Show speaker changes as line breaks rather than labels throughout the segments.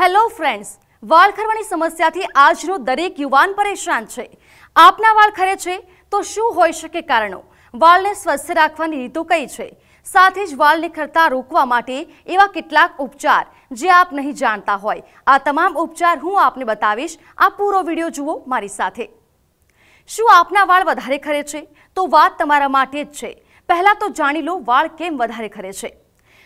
Hello friends, વાળ ખરવાની સમસ્યાથી આજનો દરેક યુવાન પરેશાન છે. આપના વાળ ખરે છે તો શું હોઈ શકે કારણો? વાળને સ્વસ્થ રાખવાની રીતો કઈ છે? સાથે જ વાળને ખરતા રોકવા માટે એવા કેટલાક ઉપચાર જે આપ નહીં જાણતા હોય. આ તમામ ઉપચાર હું આપને બતાવીશ. આ પૂરો વીડિયો જુઓ મારી સાથે. શું આપના વાળ વધારે ખરે છે? તો વાત તમારા માટે જ છે. પહેલાં તો જાણી લો વાળ કેમ વધારે ખરે છે.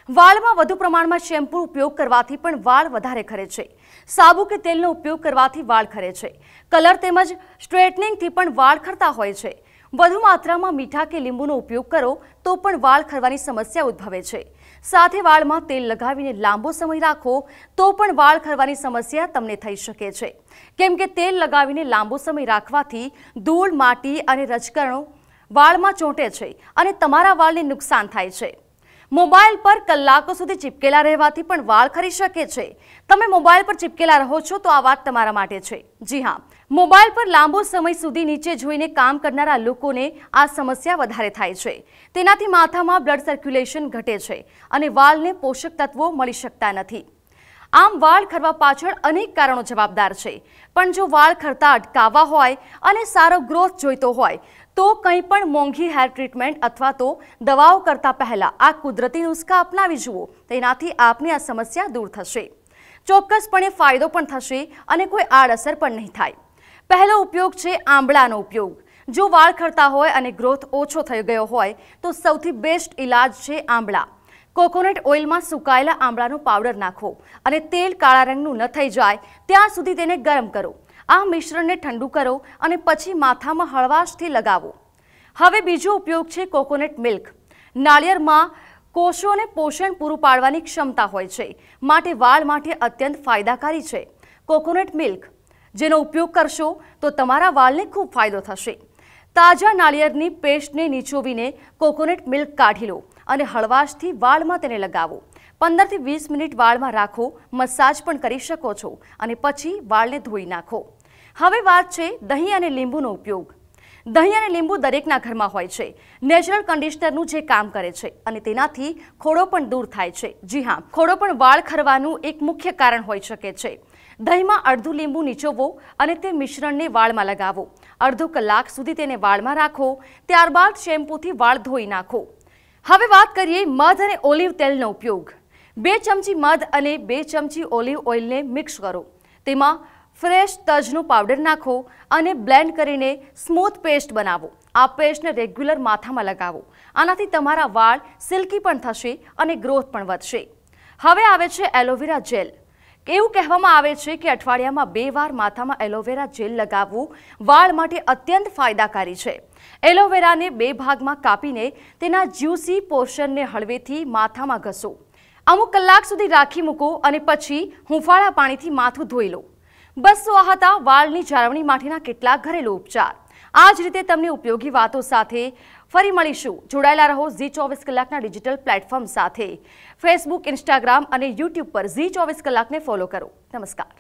વાળમાં વધુ પ્રમાણમાં શેમ્પૂ ઉપયોગ કરવાથી પણ વાળ વધારે ખરે છે. સાબુ કે તેલનો ઉપયોગ કરવાથી વાળ ખરે છે. કલર તેમજ સ્ટ્રેટનિંગથી પણ વાળ ખરતા હોય છે. વધુ માત્રામાં મીઠા કે લીંબુનો ઉપયોગ કરો તો પણ વાળ ખરવાની સમસ્યા ઉદ્ભવે છે. સાથે વાળમાં તેલ લગાવીને લાંબો સમય રાખો તો પણ વાળ ખરવાની સમસ્યા તમને થઈ શકે છે. કેમ કે તેલ લગાવીને લાંબો સમય રાખવાથી ધૂળ, માટી અને રજકરણો વાળમાં ચોંટે છે અને તમારા વાળને નુકસાન થાય છે. મોબાઈલ પર કલાકો સુધી ચિપકેલા રહેવાથી પણ વાળ ખરી શકે છે. તમે મોબાઈલ પર ચિપકેલા રહો છો તો આ વાત તમારા માટે છે. જી હા, મોબાઈલ પર લાંબો સમય સુધી નીચે જોઈને કામ કરનારા લોકોને આ સમસ્યા વધારે થાય છે. તેનાથી માથામાં બ્લડ સર્ક્યુલેશન ઘટે છે અને વાળને પોષક તત્વો મળી શકતા નથી. આમ વાળ ખરવા પાછળ અનેક કારણો જવાબદાર છે. પણ જો વાળ ખરતા અટકાવવા હોય અને સારો ગ્રોથ જોઈતો હોય, તો કંઈ પણ મોંઘી હેર ટ્રીટમેન્ટ અથવા તો દવાઓ કરતા પહેલા આ કુદરતી નુસ્ખા અપનાવી જુઓ. તેનાથી આપની આ સમસ્યા દૂર થશે. ચોક્કસપણે ફાયદો પણ થશે અને કોઈ આડઅસર પણ નહીં થાય. પહેલો ઉપયોગ છે આંબળાનો ઉપયોગ. જો વાળ ખરતા હોય અને ગ્રોથ ઓછો થઈ ગયો હોય, તો સૌથી બેસ્ટ ઇલાજ છે આંબળા. કોકોનટ ઓઇલમાં સુકાયેલા આંબળાનો પાવડર નાખો અને તેલ કાળા રંગનું ન થઈ જાય, ત્યાં સુધી તેને ગરમ કરો. આ મિશ્રણને ઠંડુ કરો અને પછી માથામાં હળવાશથી લગાવો. હવે બીજો ઉપયોગ છે કોકોનટ મિલ્ક. નાળિયેરમાં કોષોને પોષણ પૂરું પાડવાની ક્ષમતા હોય છે, માટે વાળ માટે અત્યંત ફાયદાકારી છે. Coconut milk. જેનો ઉપયોગ કરશો તો તમારા વાળને ખૂબ ફાયદો થશે. તાજા નાળિયેરની પેસ્ટને નીચોવીને કોકોનટ મિલ્ક કાઢી લો. અને હળવાશથી વાળમાં તેને લગાવો. પંદરથી વીસ મિનિટ વાળમાં રાખો, મસાજ પણ કરી શકો છો અને પછી વાળને ધોઈ નાખો. હવે વાત છે દહીં અને લીંબુનો ઉપયોગ. દહીં અને લીંબુ દરેકના ઘરમાં હોય છે. નેચરલ કન્ડિશનરનું જે કામ કરે છે અને તેનાથી ખોડો પણ દૂર થાય છે. જી હા, ખોડો પણ વાળ ખરવાનું એક મુખ્ય કારણ હોઈ શકે છે. દહીંમાં અડધું લીંબુ નીચોવો અને તે મિશ્રણને વાળમાં લગાવો. અડધો કલાક સુધી તેને વાળમાં રાખો. ત્યારબાદ શેમ્પૂથી વાળ ધોઈ નાખો. હવે વાત કરીએ મધ અને ઓલિવ તેલનો ઉપયોગ. બે ચમચી મધ અને બે ચમચી ઓલિવ ઓઇલને મિક્સ કરો. તેમાં ફ્રેશ તજનો પાવડર નાખો અને બ્લેન્ડ કરીને સ્મૂથ પેસ્ટ બનાવો. આ પેસ્ટને રેગ્યુલર માથામાં લગાવો. આનાથી તમારા વાળ સિલ્કી પણ થશે અને ગ્રોથ પણ વધશે. હવે આવે છે એલોવેરા જેલ. એવું કહેવામાં આવે છે કે અઠવાડિયામાં બે વાર માથામાં એલોવેરા જેલ લગાવવું વાળ માટે અત્યંત ફાયદાકારી છે. એલોવેરાને બે ભાગમાં કાપીને તેના જ્યુસી પોર્શનને હળવેથી માથામાં ઘસો. અમુક કલાક સુધી રાખી મૂકો અને પછી હુંફાળા પાણીથી માથું ધોઈ લો. બસ આ હતા વાળની જાળવણી માટેના કેટલાક ઘરેલું ઉપચાર. આ જ રીતે તમને ઉપયોગી વાતો સાથે ફરી મળીશું. જોડાયેલા રહો ઝી ચોવીસ કલાકના ડિજિટલ પ્લેટફોર્મ સાથે. ફેસબુક ઇન્સ્ટાગ્રામ અને યુટ્યુબ પર ઝી ચોવીસ કલાકને ફોલો કરો. નમસ્કાર.